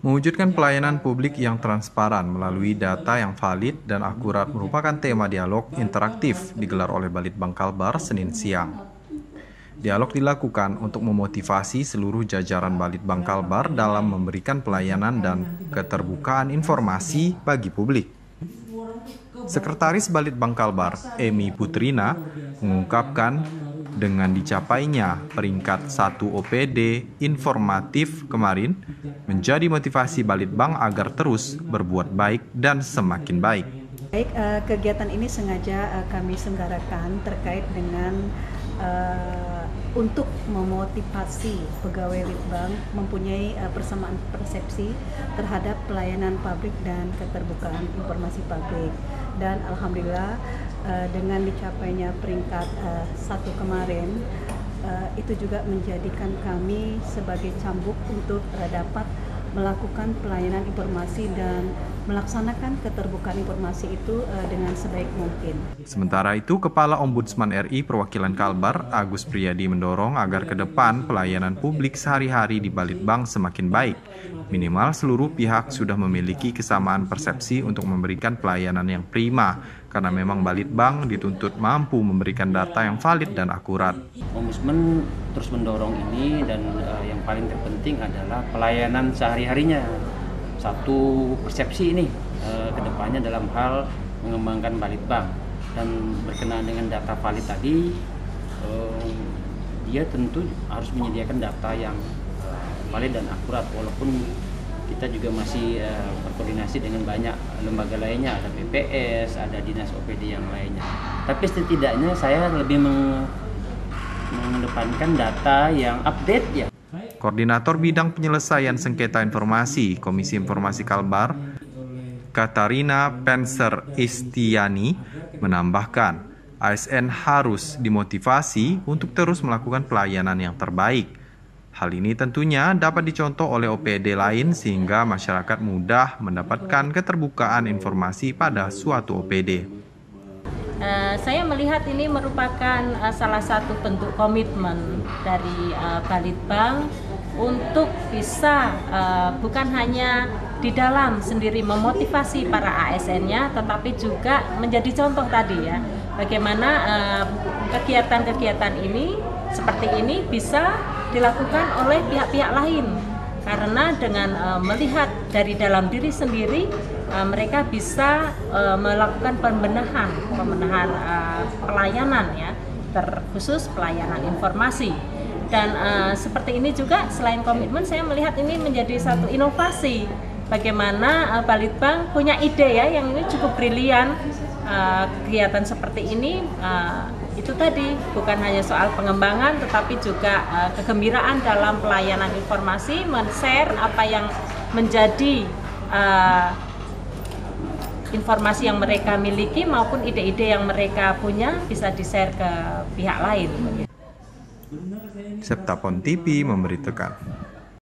Mewujudkan pelayanan publik yang transparan melalui data yang valid dan akurat merupakan tema dialog interaktif digelar oleh Balitbang Kalbar Senin siang. Dialog dilakukan untuk memotivasi seluruh jajaran Balitbang Kalbar dalam memberikan pelayanan dan keterbukaan informasi bagi publik. Sekretaris Balitbang Kalbar, Emi Putrina, mengungkapkan dengan dicapainya peringkat 1 OPD informatif kemarin menjadi motivasi Balitbang agar terus berbuat baik dan semakin baik. Baik, uh, kegiatan ini sengaja uh, kami senggarakan terkait dengan uh, untuk memotivasi pegawai Litbang mempunyai uh, persamaan persepsi terhadap pelayanan publik dan keterbukaan informasi publik. Dan alhamdulillah uh, dengan dicapainya peringkat uh, satu kemarin itu juga menjadikan kami sebagai cambuk untuk dapat melakukan pelayanan informasi dan melaksanakan keterbukaan informasi itu uh, dengan sebaik mungkin. Sementara itu, Kepala Ombudsman RI Perwakilan Kalbar, Agus Priyadi mendorong agar ke depan pelayanan publik sehari-hari di Balitbang semakin baik. Minimal seluruh pihak sudah memiliki kesamaan persepsi untuk memberikan pelayanan yang prima, karena memang Balitbang dituntut mampu memberikan data yang valid dan akurat. Ombudsman terus mendorong ini dan uh, yang paling terpenting adalah pelayanan sehari-harinya satu persepsi ini uh, ke depannya dalam hal mengembangkan Balitbang dan berkenaan dengan data valid tadi uh, dia tentu harus menyediakan data yang uh, valid dan akurat. Walaupun kita juga masih uh, berkoordinasi dengan banyak lembaga lainnya ada BPS ada dinas OPD yang lainnya. Tapi setidaknya saya lebih mengedepankan data yang update ya Koordinator Bidang Penyelesaian Sengketa Informasi Komisi Informasi Kalbar, Katarina Penser Istiani, menambahkan ASN harus dimotivasi untuk terus melakukan pelayanan yang terbaik. Hal ini tentunya dapat dicontoh oleh OPD lain sehingga masyarakat mudah mendapatkan keterbukaan informasi pada suatu OPD. Uh, saya melihat ini merupakan uh, salah satu bentuk komitmen dari uh, Balitbang untuk bisa uh, bukan hanya di dalam sendiri memotivasi para ASN-nya, tetapi juga menjadi contoh tadi ya, bagaimana kegiatan-kegiatan uh, ini seperti ini bisa dilakukan oleh pihak-pihak lain. Karena dengan uh, melihat dari dalam diri sendiri uh, mereka bisa uh, melakukan pembenahan pembenahan uh, pelayanan ya terkhusus pelayanan informasi. Dan uh, seperti ini juga selain komitmen saya melihat ini menjadi satu inovasi. Bagaimana uh, Balitbang punya ide ya yang ini cukup brilian. Uh, kegiatan seperti ini uh, itu tadi bukan hanya soal pengembangan tetapi juga uh, kegembiraan dalam pelayanan informasi men-share apa yang menjadi uh, informasi yang mereka miliki maupun ide-ide yang mereka punya bisa di-share ke pihak lain. Septapon TV memberitakan.